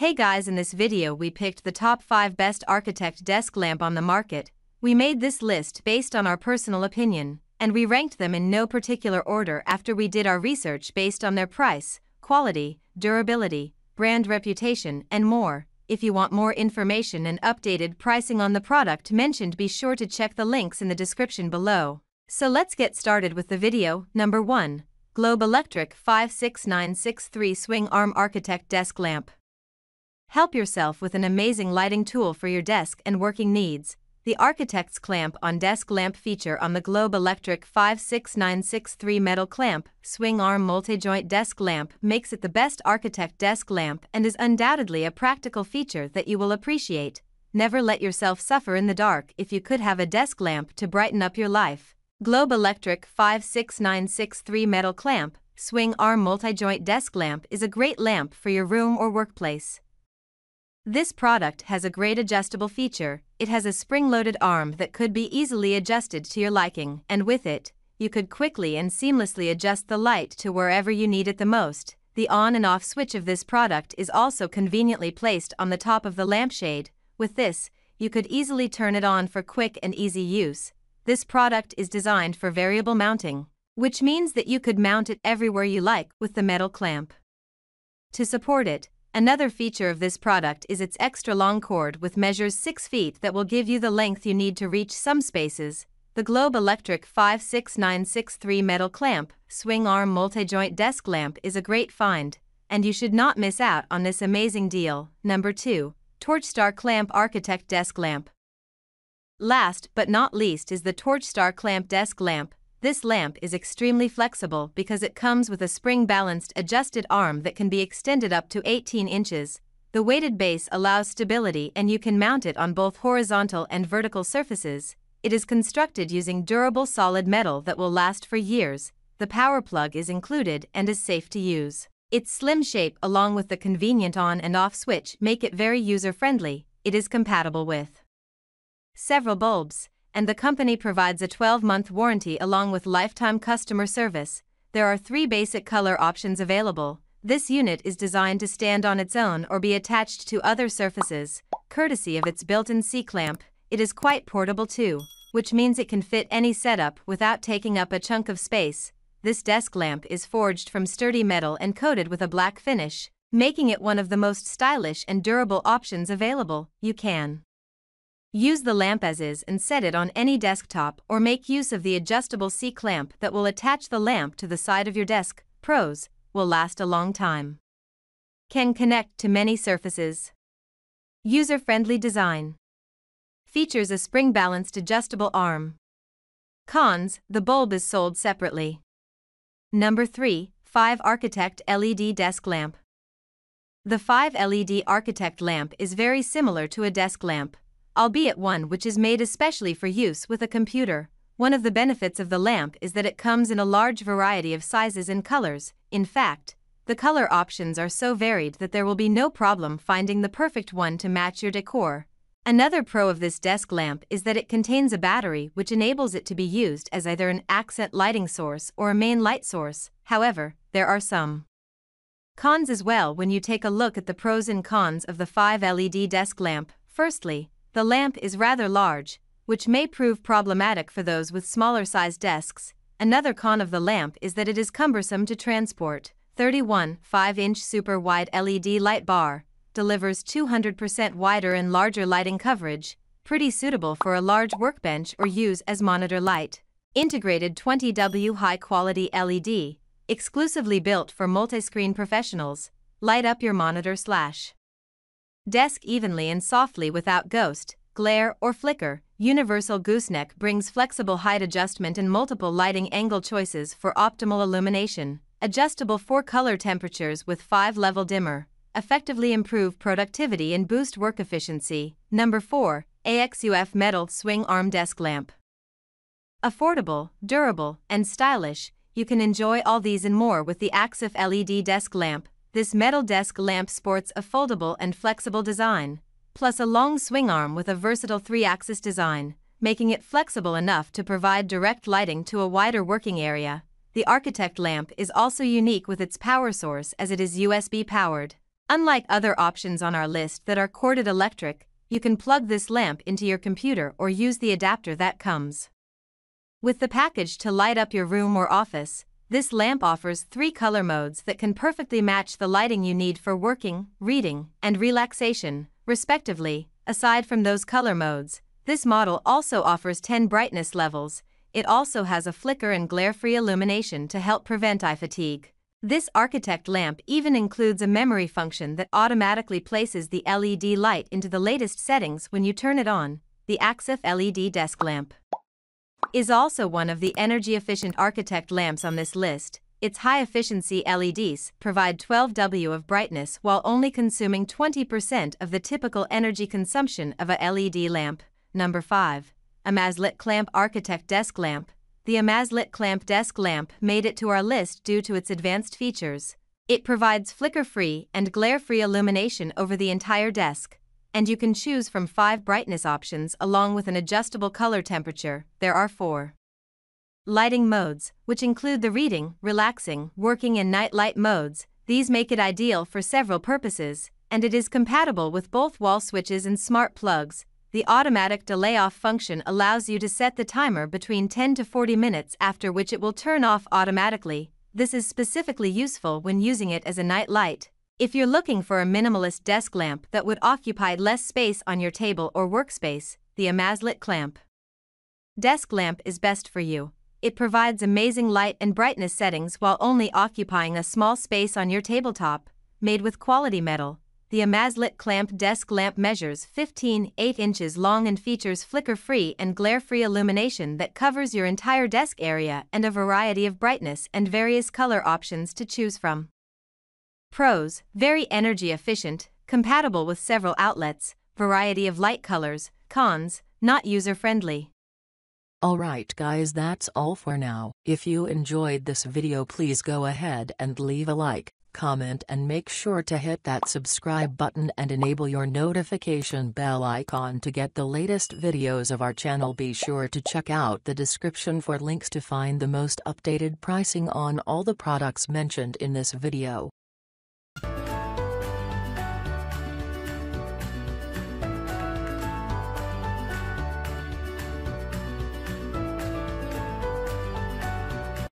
Hey guys in this video we picked the top 5 best architect desk lamp on the market. We made this list based on our personal opinion, and we ranked them in no particular order after we did our research based on their price, quality, durability, brand reputation, and more. If you want more information and updated pricing on the product mentioned be sure to check the links in the description below. So let's get started with the video. Number 1. Globe Electric 56963 Swing Arm Architect Desk Lamp. Help yourself with an amazing lighting tool for your desk and working needs. The Architect's Clamp on Desk Lamp feature on the Globe Electric 56963 metal clamp, swing arm multi-joint desk lamp makes it the best architect desk lamp and is undoubtedly a practical feature that you will appreciate. Never let yourself suffer in the dark if you could have a desk lamp to brighten up your life. Globe Electric 56963 metal clamp, swing arm multi-joint desk lamp is a great lamp for your room or workplace. This product has a great adjustable feature. It has a spring-loaded arm that could be easily adjusted to your liking, and with it, you could quickly and seamlessly adjust the light to wherever you need it the most. The on and off switch of this product is also conveniently placed on the top of the lampshade. With this, you could easily turn it on for quick and easy use. This product is designed for variable mounting, which means that you could mount it everywhere you like with the metal clamp. To support it, another feature of this product is its extra long cord with measures 6 feet that will give you the length you need to reach some spaces. The Globe Electric 56963 metal clamp, swing arm multi-joint desk lamp is a great find, and you should not miss out on this amazing deal. Number 2. Torchstar Clamp Architect Desk Lamp. Last but not least is the Torchstar clamp desk lamp. This lamp is extremely flexible because it comes with a spring-balanced adjusted arm that can be extended up to 18 inches. The weighted base allows stability and you can mount it on both horizontal and vertical surfaces. It is constructed using durable solid metal that will last for years. The power plug is included and is safe to use. Its slim shape along with the convenient on and off switch make it very user-friendly. It is compatible with several bulbs, and the company provides a 12 month warranty along with lifetime customer service. There are three basic color options available. This unit is designed to stand on its own or be attached to other surfaces. Courtesy of its built in C clamp, it is quite portable too, which means it can fit any setup without taking up a chunk of space. This desk lamp is forged from sturdy metal and coated with a black finish, making it one of the most stylish and durable options available. You can Use the lamp as is and set it on any desktop or make use of the adjustable C-clamp that will attach the lamp to the side of your desk. Pros, will last a long time. Can connect to many surfaces. User-friendly design. Features a spring-balanced adjustable arm. Cons, the bulb is sold separately. Number 3, PHIVE Architect LED Desk Lamp. The PHIVE LED Architect lamp is very similar to a desk lamp, albeit one which is made especially for use with a computer. One of the benefits of the lamp is that it comes in a large variety of sizes and colors. In fact, the color options are so varied that there will be no problem finding the perfect one to match your decor. Another pro of this desk lamp is that it contains a battery which enables it to be used as either an accent lighting source or a main light source. However, there are some cons as well when you take a look at the pros and cons of the PHIVE LED desk lamp. Firstly, the lamp is rather large, which may prove problematic for those with smaller sized desks. Another con of the lamp is that it is cumbersome to transport. 31 5 inch super wide LED light bar delivers 200% wider and larger lighting coverage, pretty suitable for a large workbench or use as monitor light. Integrated 20W high quality LED, exclusively built for multi-screen professionals, light up your monitor slash desk evenly and softly without ghost, glare, or flicker. Universal gooseneck brings flexible height adjustment and multiple lighting angle choices for optimal illumination. Adjustable four color temperatures with 5 level dimmer. Effectively improve productivity and boost work efficiency. Number 4. AXUF Metal Swing Arm Desk Lamp. Affordable, durable, and stylish, you can enjoy all these and more with the AXUF LED desk lamp, this metal desk lamp sports a foldable and flexible design, plus a long swing arm with a versatile three-axis design, making it flexible enough to provide direct lighting to a wider working area. The Architect lamp is also unique with its power source as it is USB powered. Unlike other options on our list that are corded electric, you can plug this lamp into your computer or use the adapter that comes. With the package to light up your room or office, this lamp offers three color modes that can perfectly match the lighting you need for working, reading, and relaxation, respectively. Aside from those color modes, this model also offers 10 brightness levels. It also has a flicker and glare free illumination to help prevent eye fatigue. This Architect lamp even includes a memory function that automatically places the LED light into the latest settings when you turn it on. The AXUF LED desk lamp is also one of the energy-efficient Architect lamps on this list. Its high-efficiency LEDs provide 12 W of brightness while only consuming 20% of the typical energy consumption of a LED lamp. Number 5. Amazlit Clamp Architect Desk Lamp the Amazlit clamp desk lamp made it to our list due to its advanced features. It provides flicker-free and glare-free illumination over the entire desk, and you can choose from five brightness options along with an adjustable color temperature. There are four lighting modes, which include the reading, relaxing, working and night light modes. These make it ideal for several purposes, and it is compatible with both wall switches and smart plugs, the automatic delay off function allows you to set the timer between 10 to 40 minutes after which it will turn off automatically. This is specifically useful when using it as a night light. If you're looking for a minimalist desk lamp that would occupy less space on your table or workspace, the Amazlit clamp desk lamp is best for you. It provides amazing light and brightness settings while only occupying a small space on your tabletop, made with quality metal the Amazlit clamp desk lamp measures 15 8 inches long and features flicker-free and glare-free illumination that covers your entire desk area and a variety of brightness and various color options to choose from. Pros, very energy efficient, compatible with several outlets, variety of light colors, cons, not user-friendly. Alright guys that's all for now. If you enjoyed this video please go ahead and leave a like comment and make sure to hit that subscribe button and enable your notification bell icon to get the latest videos of our channel. Be sure to check out the description for links to find the most updated pricing on all the products mentioned in this video.